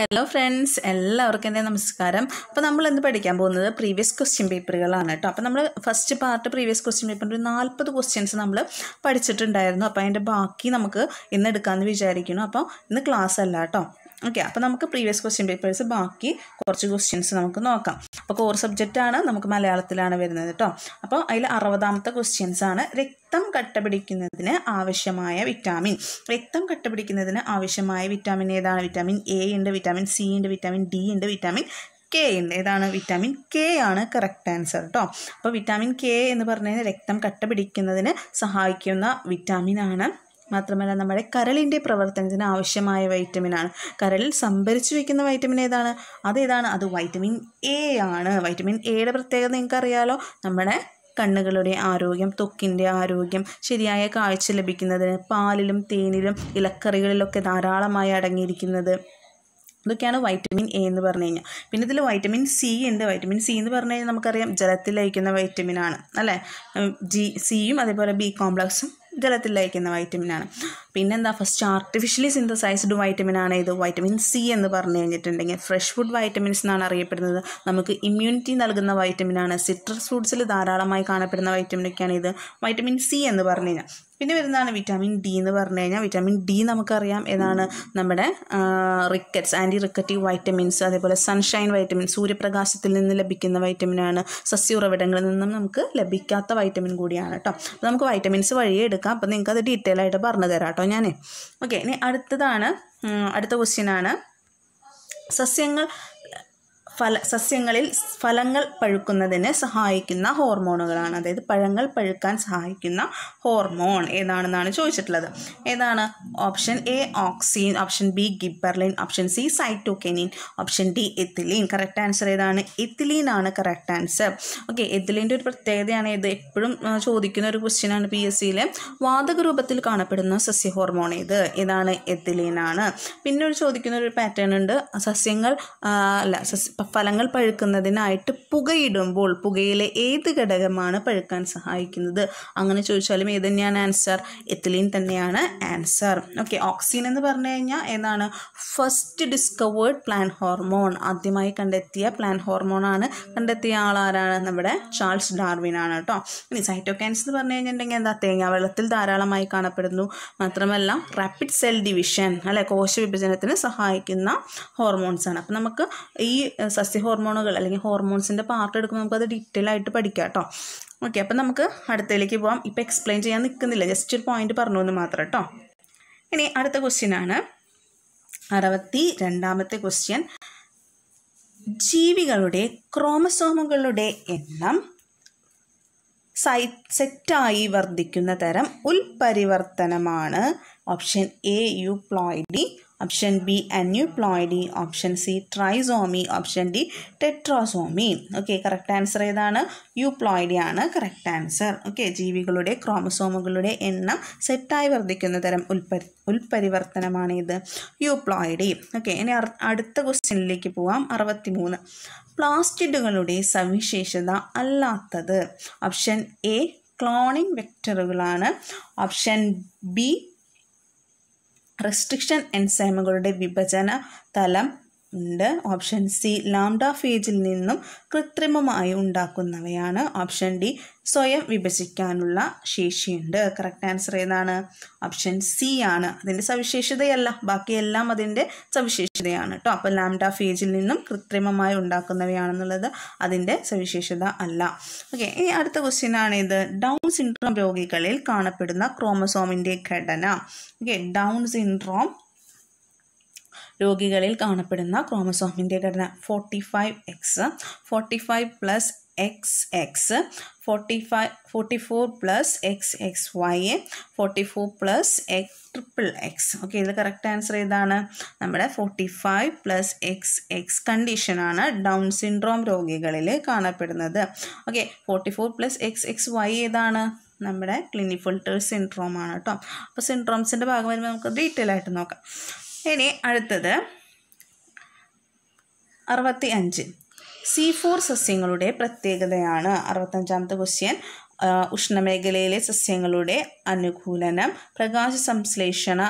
Hello friends എല്ലാവർക്കും എന്റെ നമസ്കാരം. അപ്പോൾ നമ്മൾ ഇന്ന് പഠിക്കാൻ പോകുന്നത് പ്രീവിയസ് ക്വസ്റ്റ്യൻ പേപ്പറുകളാണ് കേട്ടോ. അപ്പോൾ നമ്മൾ ഫസ്റ്റ് പാർട്ട് പ്രീവിയസ് ക്വസ്റ്റ്യൻ പേപ്പറിന്റെ ഒരു നാൽപ്പത് ക്വസ്റ്റ്യൻസ് നമ്മൾ പഠിച്ചിട്ടുണ്ടായിരുന്നു. അപ്പോൾ അതിന്റെ ബാക്കി നമുക്ക് ഇന്ന് എടുക്കാമെന്ന് വിചാരിക്കുന്നു. അപ്പോൾ ഇന്ന് ക്ലാസ് അല്ല കേട്ടോ. ഓക്കെ അപ്പോൾ നമുക്ക് പ്രീവിയസ് ക്വസ്റ്റ്യൻ പേപ്പേഴ്സ് ബാക്കി കുറച്ച് ക്വസ്റ്റ്യൻസ് നമുക്ക് നോക്കാം. അപ്പോൾ കോർ സബ്ജക്റ്റ് ആണ് നമുക്ക് മലയാളത്തിലാണ് വരുന്നത് കേട്ടോ അപ്പോൾ അതിൽ അറുപതാമത്തെ ക്വസ്റ്റ്യൻസ് ആണ്. രക്തം കട്ടപിടിക്കുന്നതിന് ആവശ്യമായ വിറ്റാമിൻ രക്തം കട്ടപിടിക്കുന്നതിന് ആവശ്യമായ വിറ്റാമിൻ ഏതാണ്? വിറ്റാമിൻ എ ഉണ്ട് വിറ്റാമിൻ സി ഉണ്ട് വിറ്റാമിൻ ഡി ഉണ്ട് വിറ്റാമിൻ കെ ഉണ്ട്. ഏതാണ്? വിറ്റാമിൻ കെ ആണ് കറക്റ്റ് ആൻസർ കേട്ടോ അപ്പോൾ വിറ്റാമിൻ കെ എന്ന് പറഞ്ഞു രക്തം കട്ടപിടിക്കുന്നതിന് സഹായിക്കുന്ന വിറ്റാമിൻ ആണ് മാത്രമല്ല നമ്മുടെ കരളിന്റെ പ്രവർത്തനത്തിന് ആവശ്യമായ വൈറ്റമിനാണ് കരളിൽ സംഭരിച്ചു വയ്ക്കുന്ന വൈറ്റമിൻ ഏതാണ്? അതേതാണ് അത് വൈറ്റമിൻ എ ആണ്. വൈറ്റമിൻ എയുടെ പ്രത്യേകത നിങ്ങൾക്ക് അറിയാലോ നമ്മുടെ കണ്ണുകളുടെ ആരോഗ്യം ത്വക്കിന്റെ ആരോഗ്യം ശരിയായ കാഴ്ച ലഭിക്കുന്നതിന് പാലിലും തേനിലും ഇലക്കറികളിലൊക്കെ ധാരാളമായി അടങ്ങിയിരിക്കുന്നത്. ഇതൊക്കെയാണ് വൈറ്റമിൻ എ എന്ന് പറഞ്ഞു കഴിഞ്ഞാൽ. പിന്നെ ഇതിൽ വൈറ്റമിൻ സി ഉണ്ട്. വൈറ്റമിൻ സി എന്ന് പറഞ്ഞു കഴിഞ്ഞാൽ നമുക്കറിയാം ജലത്തിൽ ലയിക്കുന്ന വൈറ്റമിൻ ആണ്. അല്ലേ? ജി സിയും അതേപോലെ ബി കോംപ്ലക്സും ജലത്തിൽ ലയിക്കുന്ന വൈറ്റമിൻ ആണ്. പിന്നെന്താ ഫസ്റ്റ് ആർട്ടിഫിഷ്യലി സിന്തസൈസ്ഡ് വൈറ്റമിൻ ആണ് ഇത്. വൈറ്റമിൻ സി എന്ന് പറഞ്ഞു കഴിഞ്ഞിട്ടുണ്ടെങ്കിൽ ഫ്രഷ് ഫുഡ് വൈറ്റമിൻസ് എന്നാണ് അറിയപ്പെടുന്നത്. നമുക്ക് ഇമ്മ്യൂണിറ്റി നൽകുന്ന വൈറ്റമിൻ ആണ്. സിട്രസ് ഫ്രൂട്ട്സിൽ ധാരാളമായി കാണപ്പെടുന്ന വൈറ്റമിനൊക്കെയാണ് ഇത്. വൈറ്റമിൻ സി എന്ന് പറഞ്ഞു കഴിഞ്ഞാൽ പിന്നെ വരുന്നതാണ് വിറ്റാമിൻ ഡി എന്ന് പറഞ്ഞു കഴിഞ്ഞാൽ വിറ്റാമിൻ ഡി നമുക്കറിയാം. ഏതാണ്? നമ്മുടെ റിക്കറ്റ്സ് ആന്റി റിക്കറ്റീവ് വൈറ്റമിൻസ് അതേപോലെ സൺഷൈൻ വൈറ്റമിൻ സൂര്യപ്രകാശത്തിൽ നിന്ന് ലഭിക്കുന്ന വൈറ്റമിനാണ് സസ്യ ഉറവിടങ്ങളിൽ നിന്നും നമുക്ക് ലഭിക്കാത്ത വൈറ്റമിൻ കൂടിയാണ് കേട്ടോ അപ്പോൾ നമുക്ക് വൈറ്റമിൻസ് വഴിയേ എടുക്കാം. അപ്പോൾ നിങ്ങൾക്ക് അത് ഡീറ്റെയിൽ ആയിട്ട് പറഞ്ഞു തരാം കേട്ടോ ഞാൻ ഓക്കെ ഇനി അടുത്തതാണ് അടുത്ത ക്വസ്റ്റ്യനാണ് സസ്യങ്ങൾ ഫല സസ്യങ്ങളിൽ ഫലങ്ങൾ പഴുക്കുന്നതിന് സഹായിക്കുന്ന ഹോർമോണുകളാണ്. അതായത് പഴങ്ങൾ പഴുക്കാൻ സഹായിക്കുന്ന ഹോർമോൺ ഏതാണെന്നാണ് ചോദിച്ചിട്ടുള്ളത്. ഏതാണ്? Option A auxin. Option B gibberellin. Option C cytokinin. Option D ethylene. Correct answer ഏതാണ്? എത്തിലീൻ ആണ് കറക്റ്റ് ആൻസർ ഓക്കെ എത്തിലീന്റെ ഒരു പ്രത്യേകതയാണ് ഇത്. എപ്പോഴും ചോദിക്കുന്ന ഒരു ക്വസ്റ്റ്യൻ ആണ് പി എസ് സിയിൽ വാതക രൂപത്തിൽ കാണപ്പെടുന്ന സസ്യ ഹോർമോൺ ഏത്? ഏതാണ്? എത്തിലീൻ ആണ്. പിന്നെ ഒരു ചോദിക്കുന്ന ഒരു പാറ്റേൺ ഉണ്ട്. സസ്യങ്ങൾ അല്ല സസ്യ ഫലങ്ങൾ പഴുക്കുന്നതിനായിട്ട് പുകയിടുമ്പോൾ പുകയിലെ ഏത് ഘടകമാണ് പഴുക്കാൻ സഹായിക്കുന്നത്? അങ്ങനെ ചോദിച്ചാലും ഏത് തന്നെയാണ് ആൻസർ എത്തിലീൻ തന്നെയാണ് ആൻസർ ഓക്കെ ഓക്സിജൻ എന്ന് പറഞ്ഞു കഴിഞ്ഞാൽ എന്താണ് ഫസ്റ്റ് ഡിസ്കവേർഡ് പ്ലാൻ ഹോർമോൺ ആദ്യമായി കണ്ടെത്തിയ പ്ലാൻ ഹോർമോണാണ് കണ്ടെത്തിയ ആളാരാണ് നമ്മുടെ ചാൾസ് ഡാർവിൻ ആണ് കേട്ടോ. ഇനി സൈറ്റോകാൻസ് എന്ന് പറഞ്ഞു കഴിഞ്ഞിട്ടുണ്ടെങ്കിൽ എന്താ? തേങ്ങ വെള്ളത്തിൽ ധാരാളമായി കാണപ്പെടുന്നു. മാത്രമല്ല റാപ്പിഡ് സെൽ ഡിവിഷൻ അല്ലെ കോശ വിഭജനത്തിന് സഹായിക്കുന്ന ഹോർമോൺസ് ആണ്. അപ്പം നമുക്ക് ഈ സസ്യ ഹോർമോണുകൾ അല്ലെങ്കിൽ ഹോർമോൺസിന്റെ പാർട്ട് എടുക്കുമ്പോൾ നമുക്കത് ഡീറ്റെയിൽ ആയിട്ട് പഠിക്കാം കേട്ടോ ഓക്കെ അപ്പം നമുക്ക് അടുത്തതിലേക്ക് പോവാം. ഇപ്പം എക്സ്പ്ലെയിൻ ചെയ്യാൻ നിൽക്കുന്നില്ല ജസ്റ്റ് ഒരു പോയിന്റ് പറഞ്ഞു എന്ന് മാത്രം കേട്ടോ ഇനി അടുത്ത ക്വസ്റ്റ്യൻ ആണ്. അറുപത്തി രണ്ടാമത്തെ ക്വസ്റ്റ്യൻ ജീവികളുടെ ക്രോമസോമുകളുടെ എണ്ണം സൈ സെറ്റായി വർദ്ധിക്കുന്ന തരം ഉൽപരിവർത്തനമാണ് option A euploidy option B aneuploidy option C trisomy option D tetrasomy okay correct answer ഏതാണ്? യുപ്ലോയിഡി ആണ്. കറക്റ്റ് ആൻസർ ഓക്കെ ജീവികളുടെ ക്രോമസോമുകളുടെ എണ്ണം സെറ്റായി വർദ്ധിക്കുന്ന തരം ഉൽപരി ഉൽപരിവർത്തനമാണ് ഇത്. യുപ്ലോയിഡി ഓക്കെ ഇനി അടുത്ത ക്വസ്റ്റ്യനിലേക്ക് പോവാം. അറുപത്തി മൂന്ന് പ്ലാസ്റ്റിഡുകളുടെ സവിശേഷത അല്ലാത്തത്. ഓപ്ഷൻ എ ക്ലോണിംഗ് വെക്ടറുകളാണ് ഓപ്ഷൻ ബി റെസ്ട്രിക്ഷൻ എൻസൈമുകളുടെ വിഭജന തലം ഉണ്ട്. ഓപ്ഷൻ സി ലാംഡ ഫേജിൽ നിന്നും കൃത്രിമമായി ഉണ്ടാക്കുന്നവയാണ്. ഓപ്ഷൻ ഡി സ്വയം വിഭജിക്കാനുള്ള ശേഷിയുണ്ട്. കറക്റ്റ് ആൻസർ ഏതാണ്? ഓപ്ഷൻ സി ആണ്. അതിന്റെ സവിശേഷതയല്ല. ബാക്കിയെല്ലാം അതിന്റെ സവിശേഷതയാണ് കേട്ടോ അപ്പോൾ ലാംഡ ഫേജിൽ നിന്നും കൃത്രിമമായി ഉണ്ടാക്കുന്നവയാണെന്നുള്ളത് അതിന്റെ സവിശേഷത അല്ല. ഓക്കെ ഇനി അടുത്ത ക്വസ്റ്റ്യൻ ആണ് ഇത്. ഡൗൺ സിൻഡ്രോം രോഗികളിൽ കാണപ്പെടുന്ന ക്രോമസോമിന്റെ ഘടന. ഓക്കെ ഡൗൺ സിൻഡ്രോം രോഗികളിൽ കാണപ്പെടുന്ന ക്രോമസോമിന്റെ ഘടന forty five X forty five plus X X forty five forty four plus X X Y forty four plus X triple X okay ഇത് കറക്റ്റ് ആൻസർ ഏതാണ്? നമ്മുടെ forty five plus X X കണ്ടീഷനാണ് down syndrome രോഗികളിൽ കാണപ്പെടുന്നത്. Okay forty four plus X X Y ഏതാണ്? നമ്മുടെ ക്ലിനിഫിൾട്ടേഴ്സ് syndrome ആണ് കേട്ടോ അപ്പോൾ സിൻഡ്രോംസിന്റെ ഭാഗം വരുമ്പോൾ നമുക്ക് ഡീറ്റെയിൽ ആയിട്ട് നോക്കാം. ഇനി അടുത്തത് അറുപത്തി അഞ്ച് സി ഫോർ സസ്യങ്ങളുടെ പ്രത്യേകതയാണ്. അറുപത്തഞ്ചാമത്തെ ക്വസ്റ്റ്യൻ ഉഷ്ണമേഖലയിലെ സസ്യങ്ങളുടെ അനുകൂലനം പ്രകാശ സംശ്ലേഷണ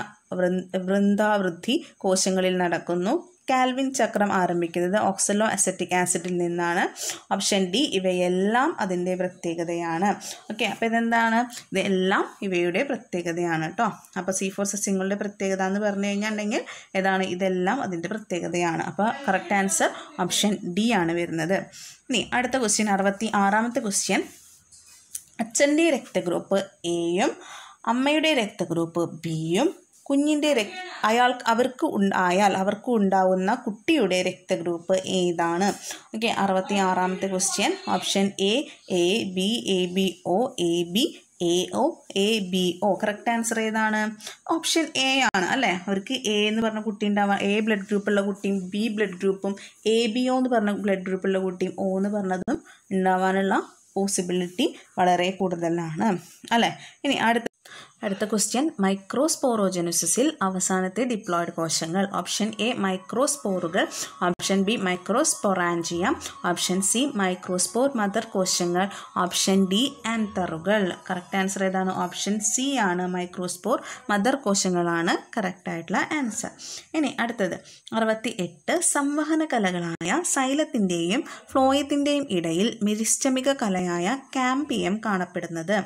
വൃന്ദാവൃദ്ധി കോശങ്ങളിൽ നടക്കുന്നു. കാൽവിൻ ചക്രം ആരംഭിക്കുന്നത് ഓക്സലോ അസറ്റിക് ആസിഡിൽ നിന്നാണ്. ഓപ്ഷൻ ഡി ഇവയെല്ലാം അതിന്റെ പ്രത്യേകതയാണ്. ഓക്കെ അപ്പോൾ ഇതെന്താണ്? ഇതെല്ലാം ഇവയുടെ പ്രത്യേകതയാണ് കേട്ടോ. അപ്പോൾ സി ഫോർ സസ്യങ്ങളുടെ പ്രത്യേകത എന്ന് പറഞ്ഞു കഴിഞ്ഞിട്ടുണ്ടെങ്കിൽ ഏതാണ്? ഇതെല്ലാം അതിന്റെ പ്രത്യേകതയാണ്. അപ്പോൾ കറക്റ്റ് ആൻസർ ഓപ്ഷൻ ഡി ആണ് വരുന്നത്. ഇനി അടുത്ത ക്വസ്റ്റ്യൻ അറുപത്തി ആറാമത്തെ ക്വസ്റ്റ്യൻ. അച്ഛന്റെ രക്തഗ്രൂപ്പ് എയും അമ്മയുടെ രക്തഗ്രൂപ്പ് ബിയും കുഞ്ഞിന്റെ രക് അയാൾ അവർക്ക് ഉണ്ടായാൽ അവർക്ക് ഉണ്ടാവുന്ന കുട്ടിയുടെ രക്തഗ്രൂപ്പ് ഏതാണ്? ഓക്കെ അറുപത്തി ആറാമത്തെ question option A A B A B O A B A O A B O correct answer ഏതാണ്? ഓപ്ഷൻ എ ആണ് അല്ലേ? അവർക്ക് എ എന്ന് പറഞ്ഞ കുട്ടി ഉണ്ടാവാം. എ ബ്ലഡ് ഗ്രൂപ്പുള്ള കുട്ടിയും ബി ബ്ലഡ് ഗ്രൂപ്പും എ ബി ഒ എന്ന് പറഞ്ഞ ബ്ലഡ് ഗ്രൂപ്പുള്ള കുട്ടിയും ഒ എന്ന് പറഞ്ഞതും ഉണ്ടാവാനുള്ള പോസിബിലിറ്റി വളരെ കൂടുതലാണ് അല്ലേ? ഇനി അടുത്ത അടുത്ത ക്വസ്റ്റ്യൻ മൈക്രോസ്പോറോജനുസിസിൽ അവസാനത്തെ ഡിപ്ലോയിഡ് കോശങ്ങൾ. Option A മൈക്രോസ്പോറുകൾ. Option B microsporangia. Option C microspore mother കോശങ്ങൾ. ഓപ്ഷൻ ഡി ആൻതറുകൾ കറക്റ്റ് ആൻസർ ഏതാണ്? ഓപ്ഷൻ സി ആണ് മൈക്രോസ്പോർ മദർ കോശങ്ങളാണ്. കറക്റ്റ് ആയിട്ടുള്ള ആൻസർ ഇനി അടുത്തത്. അറുപത്തി എട്ട് സംവഹന കലകളായ സൈലത്തിന്റെയും ഫ്ലോയത്തിന്റെയും ഇടയിൽ മിരിസ്റ്റമിക കലയായ കാമ്പിയം കാണപ്പെടുന്നത്.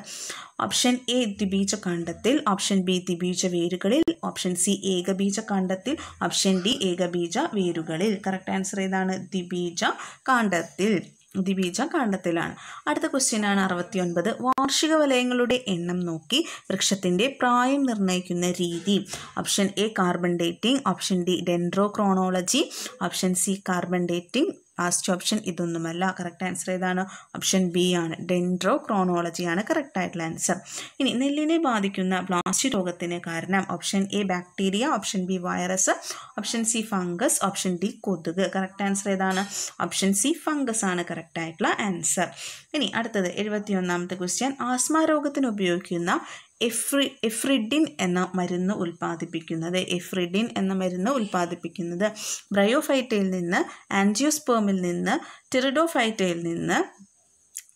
ഓപ്ഷൻ എ ദ്വിബീജ കാണ്ഡത്തിൽ ഓപ്ഷൻ ബി ദ്വിബീജ വേരുകളിൽ ഓപ്ഷൻ സി ഏകബീജ കാണ്ഡത്തിൽ ഓപ്ഷൻ ഡി ഏകബീജ വേരുകളിൽ കറക്റ്റ് ആൻസർ ഏതാണ്? ദ്വിബീജ കാണ്ഡത്തിൽ ദ്വിബീജ കാണ്ഡത്തിലാണ് അടുത്ത ക്വസ്റ്റ്യൻ ആണ് അറുപത്തി ഒൻപത് വാർഷിക വലയങ്ങളുടെ എണ്ണം നോക്കി വൃക്ഷത്തിന്റെ പ്രായം നിർണയിക്കുന്ന രീതി. Option A carbon dating option D dendrochronology option C carbon dating last option ഇതൊന്നുമല്ല. കറക്റ്റ് ആൻസർ ഏതാണ്? ഓപ്ഷൻ ബി ആണ്. ഡെൻഡ്രോ ക്രോണോളജിയാണ് കറക്റ്റ് ആയിട്ടുള്ള ആൻസർ ഇനി നെല്ലിനെ ബാധിക്കുന്ന ബ്ലാസ്റ്റ് രോഗത്തിന് കാരണം option A bacteria option B virus option C fungus option D കൊതുക്. കറക്റ്റ് ആൻസർ ഏതാണ്? ഓപ്ഷൻ സി ഫംഗസ് ആണ് കറക്റ്റ് ആയിട്ടുള്ള ആൻസർ ഇനി അടുത്തത് എഴുപത്തി ഒന്നാമത്തെ ക്വസ്റ്റ്യൻ ആസ്മ രോഗത്തിന് ഉപയോഗിക്കുന്ന എഫ്രി എഫ്രിഡിൻ എന്ന മരുന്ന് ഉൽപ്പാദിപ്പിക്കുന്നത്. എഫ്രിഡിൻ എന്ന മരുന്ന് ഉൽപ്പാദിപ്പിക്കുന്നത് ബ്രയോഫൈറ്റയിൽ നിന്ന് ആൻജിയോസ്പേമിൽ നിന്ന് ടെറിഡോഫൈറ്റയിൽ നിന്ന്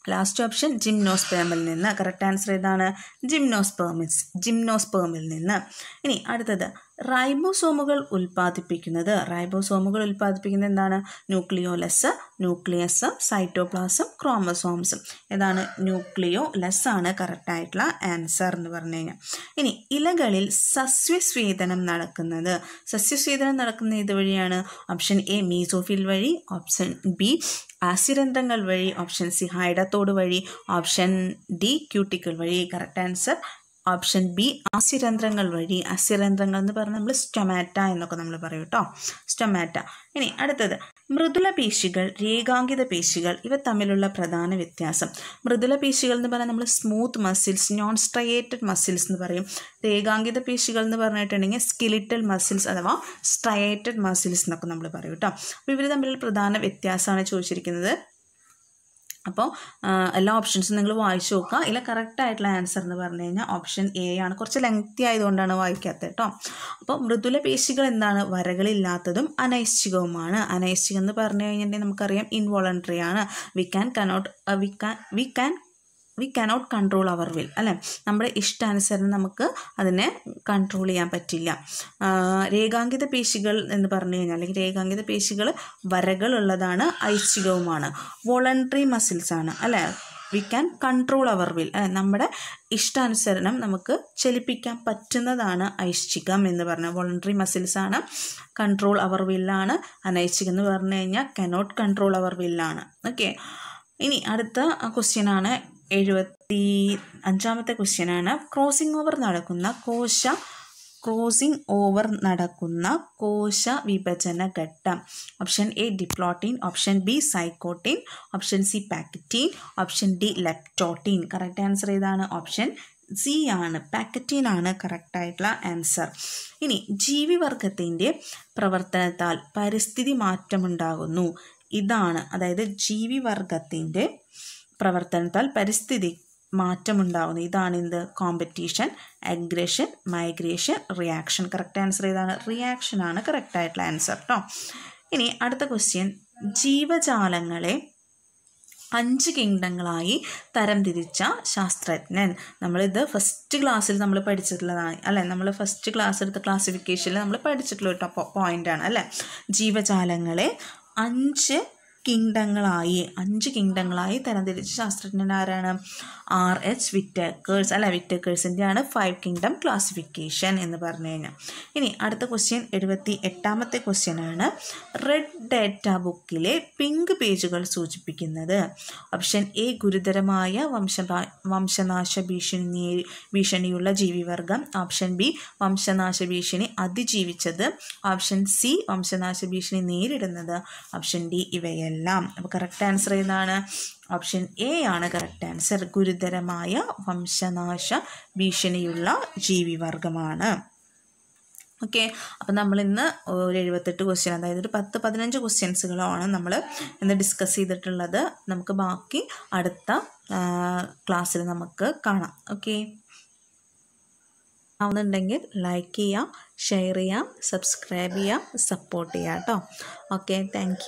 ലാസ്റ്റ് ഓപ്ഷൻ ജിംനോസ്പേമിൽ നിന്ന്. കറക്റ്റ് ആൻസർ ഏതാണ്? ജിംനോസ്പേമിസ് ജിംനോസ്പേമിൽ നിന്ന്. ഇനി അടുത്തത്. റൈബോസോമുകൾ ഉൽപ്പാദിപ്പിക്കുന്നത്. റൈബോസോമുകൾ ഉൽപ്പാദിപ്പിക്കുന്നത് എന്താണ്? ന്യൂക്ലിയോലെസ് ന്യൂക്ലിയസ് സൈറ്റോപ്ലാസം ക്രോമസോംസും. ഏതാണ് ന്യൂക്ലിയോ ലെസ് ആണ് കറക്റ്റായിട്ടുള്ള ആൻസർ എന്ന് പറഞ്ഞു കഴിഞ്ഞാൽ. ഇനി ഇലകളിൽ സസ്യസ്വേദനം നടക്കുന്നത്. സസ്യസ്വേദനം നടക്കുന്ന ഇത് വഴിയാണ്? ഓപ്ഷൻ എ മീസോഫിൽ വഴി ഓപ്ഷൻ ബി ആസിരന്ധ്രങ്ങൾ വഴി ഓപ്ഷൻ സി ഹൈഡത്തോട് വഴി ഓപ്ഷൻ ഡി ക്യൂട്ടിക്കൾ വഴി. കറക്റ്റ് ആൻസർ ഓപ്ഷൻ ബി അസ്യരന്ധ്രങ്ങൾ വഴി അസ്യരന്ധ്രങ്ങൾ എന്ന് പറഞ്ഞാൽ നമ്മൾ സ്റ്റൊമാറ്റ എന്നൊക്കെ നമ്മൾ പറയും കേട്ടോ സ്റ്റൊമാറ്റ ഇനി അടുത്തത് മൃദുല പേശികൾ രേഖാങ്കിത പേശികൾ ഇവ തമ്മിലുള്ള പ്രധാന വ്യത്യാസം. മൃദുല പേശികൾ എന്ന് പറഞ്ഞാൽ നമ്മൾ smooth muscles non striated muscles എന്ന് പറയും. രേഖാങ്കിത പേശികൾ എന്ന് പറഞ്ഞിട്ടുണ്ടെങ്കിൽ സ്കിലിറ്റൽ മസിൽസ് അഥവാ സ്ട്രയേറ്റഡ് മസിൽസ് എന്നൊക്കെ നമ്മൾ പറയും കേട്ടോ അപ്പോൾ ഇവർ തമ്മിലുള്ള പ്രധാന വ്യത്യാസമാണ് ചോദിച്ചിരിക്കുന്നത്. അപ്പോൾ എല്ലാ ഓപ്ഷൻസും നിങ്ങൾ വായിച്ചു നോക്കുക. ഇതിൽ കറക്റ്റ് ആയിട്ടുള്ള ആൻസർ എന്ന് പറഞ്ഞു കഴിഞ്ഞാൽ ഓപ്ഷൻ എ ആണ്. കുറച്ച് ലെങ്തി ആയതുകൊണ്ടാണ് വായിക്കാത്തത് കേട്ടോ. അപ്പോൾ മൃദുല പേശികൾ എന്താണ്? വരകളില്ലാത്തതും അനൈശ്ചികവുമാണ് അനൈശ്ചികം എന്ന് പറഞ്ഞു കഴിഞ്ഞിട്ടുണ്ടെങ്കിൽ നമുക്കറിയാം ഇൻവോളണ്ടറി ആണ്. We can cannot we can we can we cannot control our will അല്ലേ? നമ്മുടെ ഇഷ്ടാനുസരണം നമുക്ക് അതിനെ കൺട്രോൾ ചെയ്യാൻ പറ്റില്ല. രേഖാങ്കിത പേശികൾ എന്ന് പറഞ്ഞു കഴിഞ്ഞാൽ അല്ലെങ്കിൽ രേഖാങ്കിത പേശികൾ വരകളുള്ളതാണ് ഐച്ഛികവുമാണ്. വോളണ്ടറി മസിൽസ് ആണ് അല്ലേ? We can control our will നമ്മുടെ ഇഷ്ടാനുസരണം നമുക്ക് ചലിപ്പിക്കാൻ പറ്റുന്നതാണ് ഐശ്ചികം എന്ന് പറഞ്ഞാൽ വോളണ്ടറി മസിൽസ് ആണ്. കൺട്രോൾ അവർ വില്ലാണ് അനൈച്ഛികം എന്ന് പറഞ്ഞു കഴിഞ്ഞാൽ കനോട്ട് കൺട്രോൾ അവർ വില്ലാണ് ഓക്കെ ഇനി അടുത്ത ക്വസ്റ്റ്യൻ ആണ് എഴുപത്തി അഞ്ചാമത്തെ ക്വസ്റ്റ്യനാണ്. ക്രോസിംഗ് ഓവർ നടക്കുന്ന കോശ ക്രോസിംഗ് ഓവർ നടക്കുന്ന കോശ വിഭജന ഘട്ടം. Option A diplotene option B zygotene option C pachytene option D leptotene correct answer ഏതാണ്? ഓപ്ഷൻ സി ആണ്. പാക്കറ്റീൻ ആണ് കറക്റ്റായിട്ടുള്ള ആൻസർ ഇനി ജീവിവർഗത്തിന്റെ പ്രവർത്തനത്താൽ പരിസ്ഥിതി മാറ്റമുണ്ടാകുന്നു. ഇതാണ് അതായത് ജീവിവർഗത്തിന്റെ പ്രവർത്തനത്താൽ പരിസ്ഥിതി മാറ്റമുണ്ടാകുന്നു ഇതാണ് എന്ത് competition aggression migration reaction correct answer ഏതാണ്? റിയാക്ഷൻ ആണ് കറക്റ്റ് ആയിട്ടുള്ള ആൻസർ കേട്ടോ ഇനി അടുത്ത ക്വസ്റ്റ്യൻ ജീവജാലങ്ങളെ അഞ്ച് കിങ്ഡങ്ങളായി തരംതിരിച്ച ശാസ്ത്രജ്ഞൻ. നമ്മളിത് ഫസ്റ്റ് ക്ലാസ്സിൽ നമ്മൾ പഠിച്ചിട്ടുള്ളതാണ്. അല്ലേ? നമ്മൾ ഫസ്റ്റ് ക്ലാസ് എടുത്ത ക്ലാസിഫിക്കേഷനിൽ നമ്മൾ പഠിച്ചിട്ടുള്ള ടോപ്പ് പോയിന്റാണ് അല്ലേ? ജീവജാലങ്ങളെ അഞ്ച് കിങ്ഡങ്ങളായി അഞ്ച് കിങ്ഡങ്ങളായി തരംതിരിച്ച ശാസ്ത്രജ്ഞൻ ആരാണ് ആർ എച്ച് വിറ്റേക്കേഴ്സ്. അല്ല വിറ്റേക്കേഴ്സിന്റെ ആണ് ഫൈവ് കിങ്ഡം ക്ലാസിഫിക്കേഷൻ എന്ന് പറഞ്ഞു കഴിഞ്ഞാൽ. ഇനി അടുത്ത ക്വസ്റ്റ്യൻ എഴുപത്തി എട്ടാമത്തെ ക്വസ്റ്റ്യൻ ആണ്. റെഡ് ഡേറ്റ ബുക്കിലെ പിങ്ക് പേജുകൾ സൂചിപ്പിക്കുന്നത്. ഓപ്ഷൻ എ ഗുരുതരമായ വംശ വംശനാശ ഭീഷണി ഭീഷണിയുള്ള ജീവിവർഗം. ഓപ്ഷൻ ബി വംശനാശ ഭീഷണി അതിജീവിച്ചത്. ഓപ്ഷൻ സി വംശനാശ ഭീഷണി നേരിടുന്നത്. ഓപ്ഷൻ ഡി ഇവയെല്ലാം അപ്പോൾ കറക്റ്റ് ആൻസർ ഏതാണ്? ഓപ്ഷൻ എ ആണ് കറക്റ്റ് ആൻസർ ഗുരുതരമായ വംശനാശ ഭീഷണിയുള്ള ജീവിവർഗമാണ് ഓക്കെ അപ്പം നമ്മളിന്ന് ഒരു എഴുപത്തെട്ട് ക്വസ്റ്റ്യൻ അതായത് ഒരു പത്ത് പതിനഞ്ച് ക്വസ്റ്റ്യൻസുകളാണ് നമ്മൾ ഇന്ന് ഡിസ്കസ് ചെയ്തിട്ടുള്ളത്. നമുക്ക് ബാക്കി അടുത്ത ക്ലാസ്സിൽ നമുക്ക് കാണാം. ഓക്കെ ആവുന്നുണ്ടെങ്കിൽ ലൈക്ക് ചെയ്യാം ഷെയർ ചെയ്യാം സബ്സ്ക്രൈബ് ചെയ്യാം സപ്പോർട്ട് ചെയ്യാം കേട്ടോ ഓക്കെ താങ്ക്